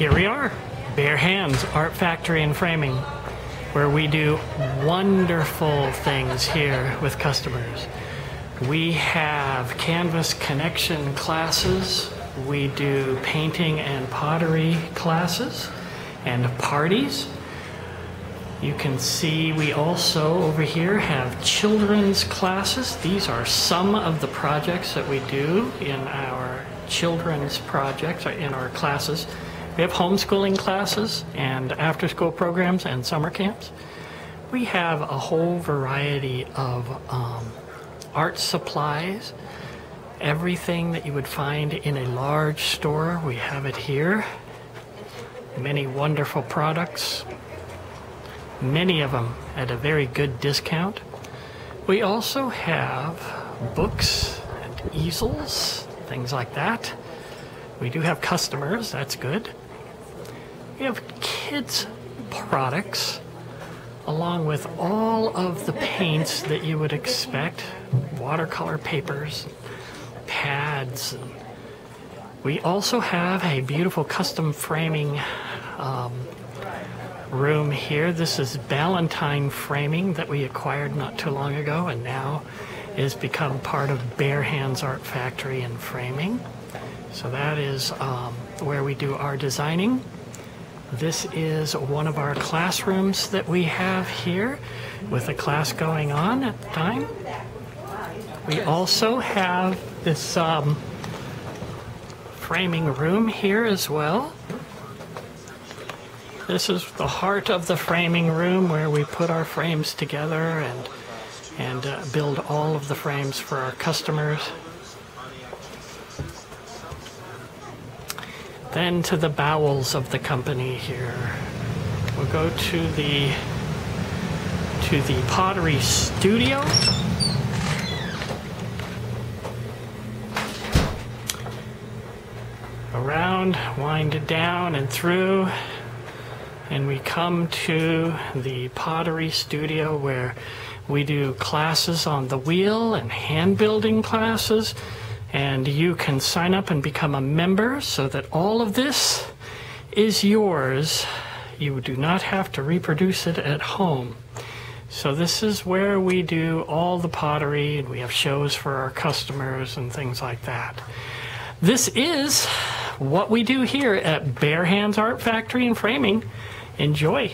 Here we are, Bare Hands Art Factory and Framing, where we do wonderful things here with customers. We have canvas connection classes, we do painting and pottery classes and parties. You can see we also over here have children's classes. These are some of the projects that we do in our children's projects, in our classes. We have homeschooling classes and after school programs and summer camps. We have a whole variety of um, art supplies. Everything that you would find in a large store, we have it here. Many wonderful products, many of them at a very good discount. We also have books and easels, things like that. We do have customers, that's good. We have kids' products along with all of the paints that you would expect watercolor papers, pads. We also have a beautiful custom framing um, room here. This is Ballantine Framing that we acquired not too long ago and now is become part of Bare Hands Art Factory and Framing. So that is um, where we do our designing. This is one of our classrooms that we have here with a class going on at the time. We also have this um, framing room here as well. This is the heart of the framing room where we put our frames together and and uh, build all of the frames for our customers. Then to the bowels of the company here. We'll go to the to the pottery studio. Around, wind down and through and we come to the pottery studio where we do classes on the wheel and hand building classes and you can sign up and become a member so that all of this is yours. You do not have to reproduce it at home. So this is where we do all the pottery and we have shows for our customers and things like that. This is what we do here at bare hands art factory and framing. Enjoy.